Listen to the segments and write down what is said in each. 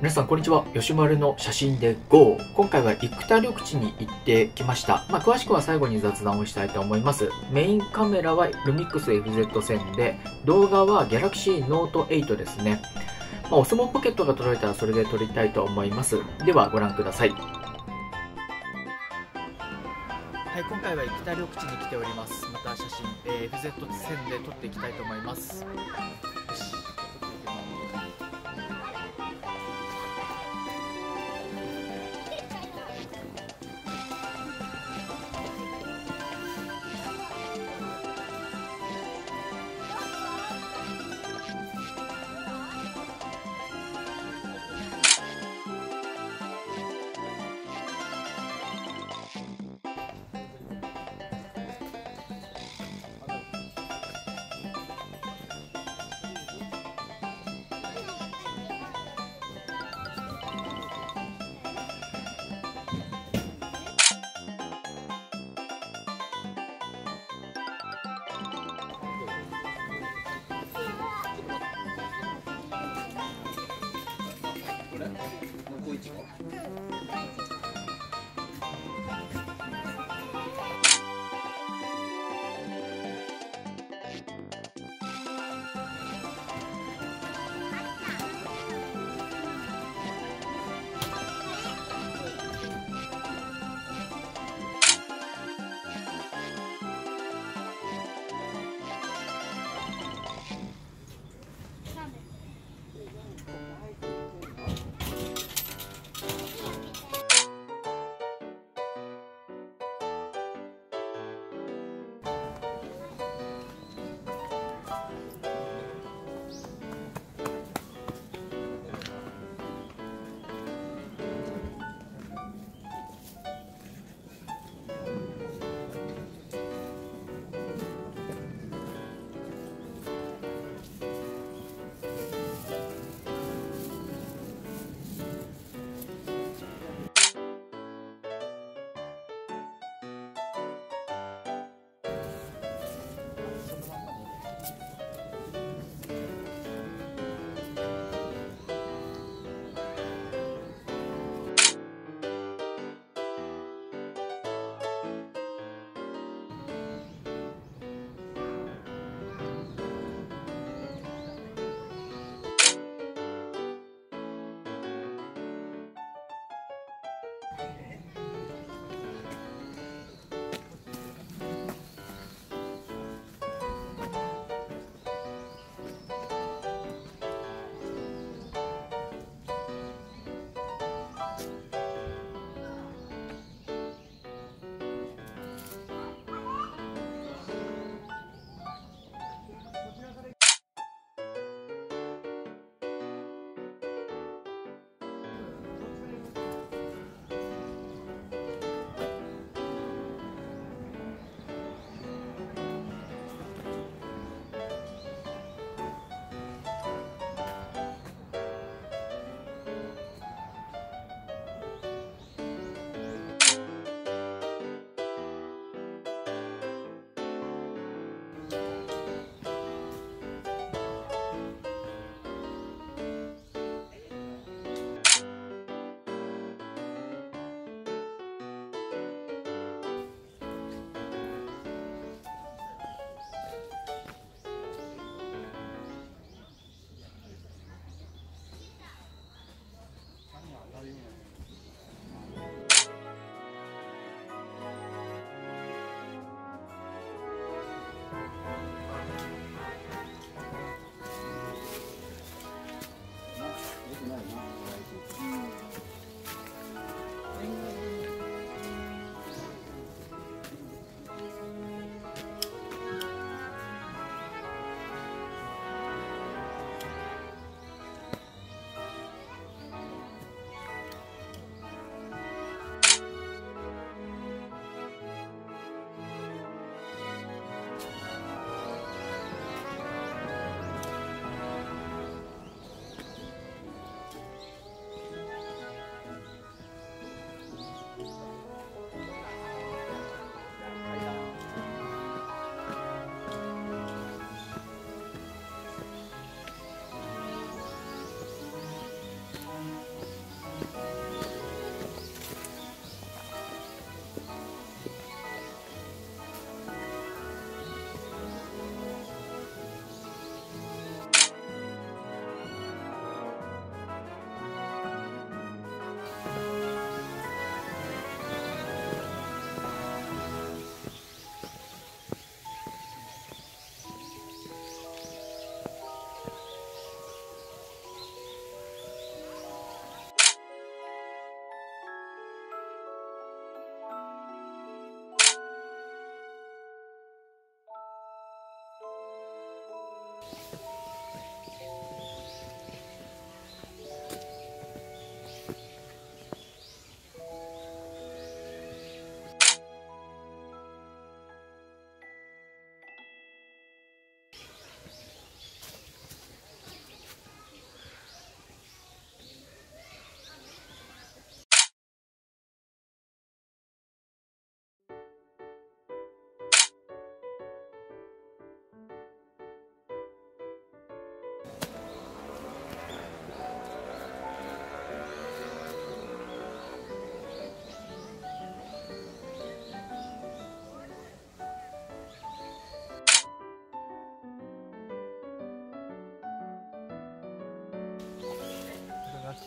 皆さんこんにちは。吉丸の写真で GO 今回は生田緑地に行ってきました。まあ、詳しくは最後に雑談をしたいと思います。メインカメラはルミックス FZ1000 で動画は Galaxy Note 8ですね。まあ、お相撲ポケットが届いたらそれで撮りたいと思います。ではご覧ください。はい今回は生田緑地に来ております。また写真、えー、FZ1000 で撮っていきたいと思います。Friday.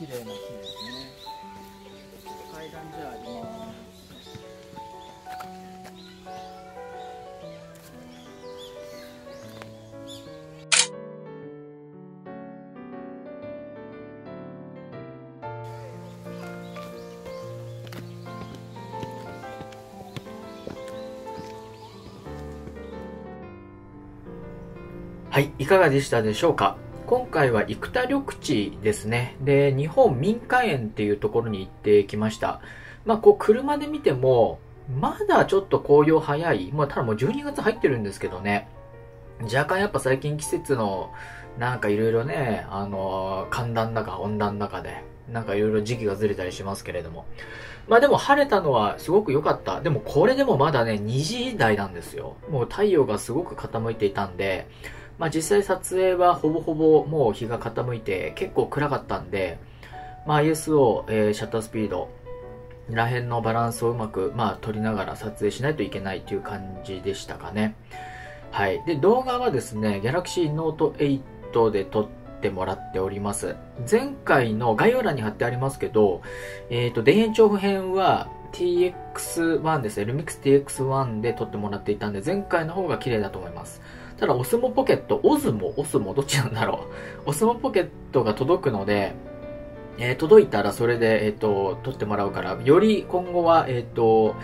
綺麗な木ですね階段じゃありますはい、いかがでしたでしょうか？今回は生田緑地ですね。で、日本民家園っていうところに行ってきました。まあ、こう、車で見ても、まだちょっと紅葉早い。まあ、ただもう12月入ってるんですけどね。若干やっぱ最近季節の、なんかいろいろね、あの、寒暖中、温暖中で、なんかいろいろ時期がずれたりしますけれども。まあでも晴れたのはすごく良かった。でもこれでもまだね、2時台なんですよ。もう太陽がすごく傾いていたんで、まあ、実際撮影はほぼほぼもう日が傾いて結構暗かったんで、まあ、ISO、えー、シャッタースピード、ら辺のバランスをうまく、まあ、撮りながら撮影しないといけないという感じでしたかね。はい。で、動画はですね、Galaxy Note 8で撮ってもらっております。前回の概要欄に貼ってありますけど、えっ、ー、と、田園調布編は TX1 ですね、Lumix TX1 で撮ってもらっていたんで、前回の方が綺麗だと思います。ただ、オスモポケット、オズモ、オスモ、どっちなんだろう。オスモポケットが届くので、えー、届いたらそれで、えっ、ー、と、撮ってもらうから、より今後は、えっ、ー、と、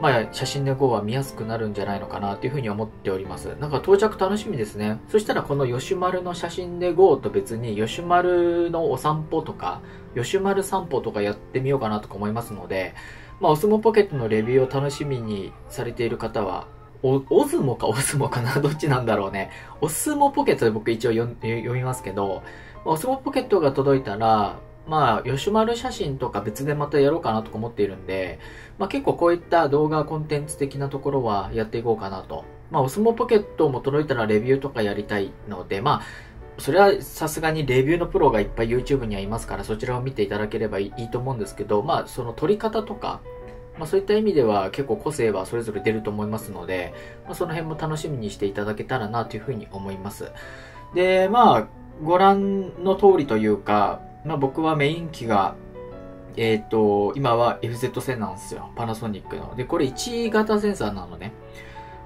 まあ、写真で GO は見やすくなるんじゃないのかなというふうに思っております。なんか到着楽しみですね。そしたらこの吉丸の写真で GO と別に吉丸のお散歩とか、吉丸散歩とかやってみようかなとか思いますので、まあ、オスモポケットのレビューを楽しみにされている方は、お、オズモかオスモかな どっちなんだろうね。オスモポケットで僕一応読みますけど、オスモポケットが届いたら、まあ、吉丸写真とか別でまたやろうかなとか思っているんで、まあ結構こういった動画コンテンツ的なところはやっていこうかなと。まあ、オスモポケットも届いたらレビューとかやりたいので、まあ、それはさすがにレビューのプロがいっぱい YouTube にはいますから、そちらを見ていただければいいと思うんですけど、まあ、その撮り方とか、まあ、そういった意味では結構個性はそれぞれ出ると思いますので、まあ、その辺も楽しみにしていただけたらなというふうに思います。で、まあ、ご覧の通りというか、まあ、僕はメイン機が、えっ、ー、と、今は FZ1000 なんですよ。パナソニックの。で、これ1型センサーなのね。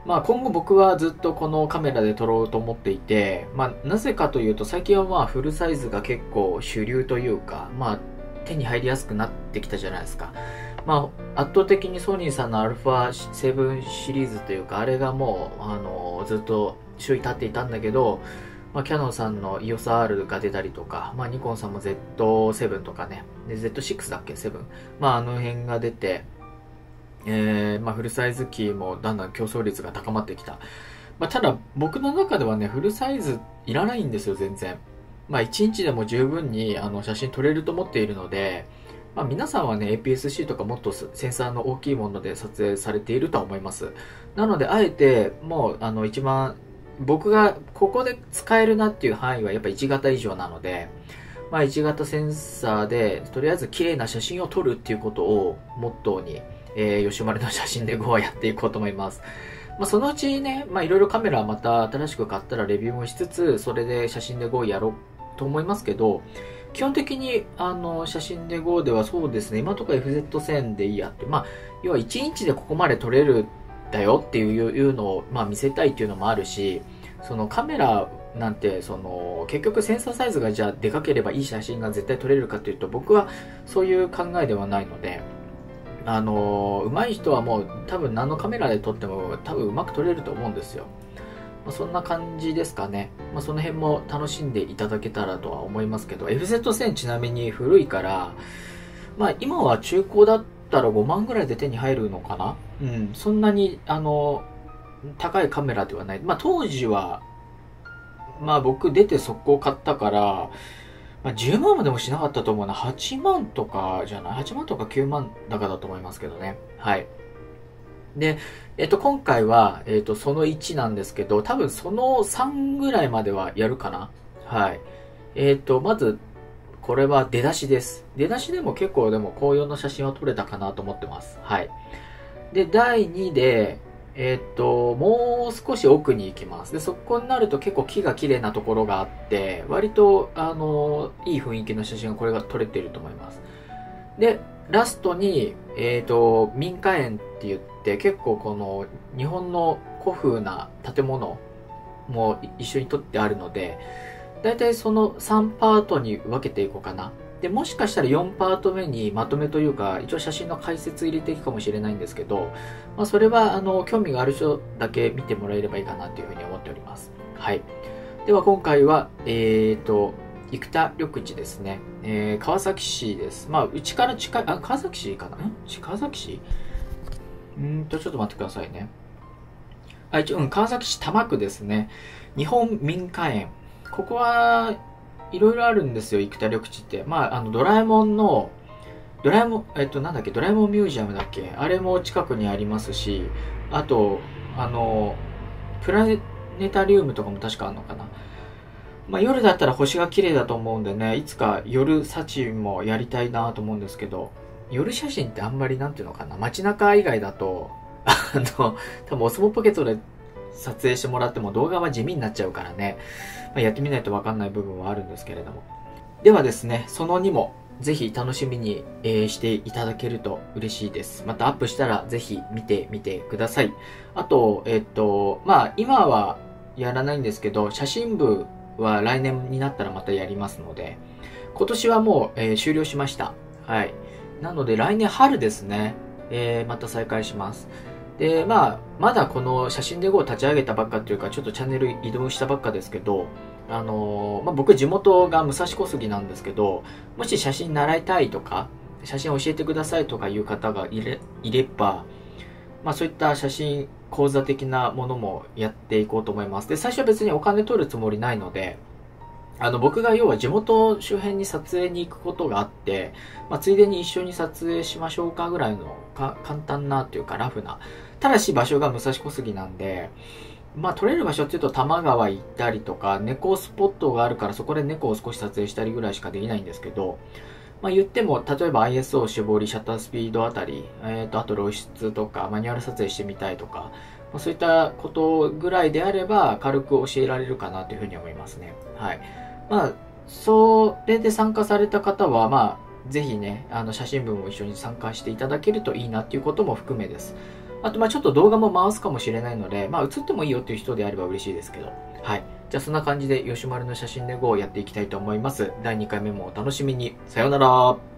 まあ今後僕はずっとこのカメラで撮ろうと思っていて、まあなぜかというと最近はまあフルサイズが結構主流というか、まあ手に入りやすくなってきたじゃないですか。まあ、圧倒的にソニーさんの α7 シリーズというか、あれがもう、あの、ずっと周囲立っていたんだけど、まあ、キャノンさんの EOSR が出たりとか、まあ、ニコンさんも Z7 とかね、で Z6 だっけ ?7。まあ、あの辺が出て、えー、まあ、フルサイズ機もだんだん競争率が高まってきた。まあ、ただ、僕の中ではね、フルサイズいらないんですよ、全然。まあ、1日でも十分にあの写真撮れると思っているので、まあ、皆さんはね、APS-C とかもっとセンサーの大きいもので撮影されているとは思います。なので、あえて、もう、あの、一番、僕がここで使えるなっていう範囲はやっぱ1型以上なので、まあ、1型センサーで、とりあえず綺麗な写真を撮るっていうことをモットーに、えー、吉丸の写真で5はやっていこうと思います。まあ、そのうちね、まあ、いろいろカメラまた新しく買ったらレビューもしつつ、それで写真で5やろうと思いますけど、基本的に、あの、写真で GO ではそうですね、今とか FZ1000 でいいやって、まあ、要は1インチでここまで撮れるだよっていうのを、まあ、見せたいっていうのもあるし、そのカメラなんて、その、結局センサーサイズがじゃあでかければいい写真が絶対撮れるかというと、僕はそういう考えではないので、あの、上手い人はもう多分何のカメラで撮っても多分うまく撮れると思うんですよ。まあ、そんな感じですかね。まあ、その辺も楽しんでいただけたらとは思いますけど、FZ1000 ちなみに古いから、まあ今は中古だったら5万ぐらいで手に入るのかな？うん、そんなに、あの、高いカメラではない。まあ当時は、まあ僕出て速攻買ったから、まあ、10万までもしなかったと思うな。8万とかじゃない ?8 万とか9万高だと思いますけどね。はい。で、えっと、今回は、えっと、その1なんですけど、多分その3ぐらいまではやるかな。はい。えっと、まず、これは出だしです。出だしでも結構でも紅葉の写真は撮れたかなと思ってます。はい。で、第2で、え、っと、もう少し奥に行きます。で、そこになると結構木が綺麗なところがあって、割と、あの、いい雰囲気の写真がこれが撮れていると思います。で、ラストに、えっ、と、民家園って言ってて、結構この日本の古風な建物も一緒に撮ってあるので、だいたいその3パートに分けていこうかな。で、もしかしたら4パート目にまとめというか、一応写真の解説入れていくかもしれないんですけど、まあ、それは、あの、興味がある人だけ見てもらえればいいかなというふうに思っております。はい。では今回は、えっ、ー、と、生田緑地ですね。えー、川崎市です。まあ、うちから近い、あ、川崎市かな？川崎市？うんと、ちょっと待ってくださいね。あ、一応、うん、川崎市多摩区ですね。日本民家園。ここは、いろいろあるんですよ、生田緑地って。まあ、あの、ドラえもんの、ドラえもん、えっと、なんだっけ、ドラえもんミュージアムだっけ？あれも近くにありますし、あと、あの、プラネタリウムとかも確かあるのかな。まあ、夜だったら星が綺麗だと思うんでね、いつか夜幸もやりたいなと思うんですけど、夜写真ってあんまりなんていうのかな、街中以外だと、あの、多分お相撲ポケットで撮影してもらっても動画は地味になっちゃうからね、まあ、やってみないとわかんない部分はあるんですけれども。ではですね、その2もぜひ楽しみに、えー、していただけると嬉しいです。またアップしたらぜひ見てみてください。あと、えっと、まあ今はやらないんですけど、写真部は来年になったらまたやりますので、今年はもう、えー、終了しました。はい。なので来年春ですね、えー、また再開します。で、まあ、まだこの写真で GO を立ち上げたばっかっていうか、ちょっとチャンネル移動したばっかですけど、あのー、まあ、僕地元が武蔵小杉なんですけど、もし写真習いたいとか、写真教えてくださいとかいう方がいれいれば、まあそういった写真講座的なものもやっていこうと思います。で、最初は別にお金取るつもりないので、あの、僕が要は地元周辺に撮影に行くことがあって、まあ、ついでに一緒に撮影しましょうかぐらいのか簡単なというかラフなただし場所が武蔵小杉なんで、まあ、撮れる場所っていうと多摩川行ったりとか、猫スポットがあるからそこで猫を少し撮影したりぐらいしかできないんですけど、まあ、言っても、例えば ISO 絞り、シャッタースピードあたり、えっ、ー、と、あと露出とか、マニュアル撮影してみたいとか、ま、そういったことぐらいであれば、軽く教えられるかなというふうに思いますね。はい。まあ、それで参加された方は、まあ、ぜひね、あの、写真部も一緒に参加していただけるといいなっていうことも含めです。あと、まあちょっと動画も回すかもしれないので、まあ映ってもいいよっていう人であれば嬉しいですけど。はい。じゃあそんな感じで吉丸の写真で GO をやっていきたいと思います。第2回目もお楽しみに。さようなら。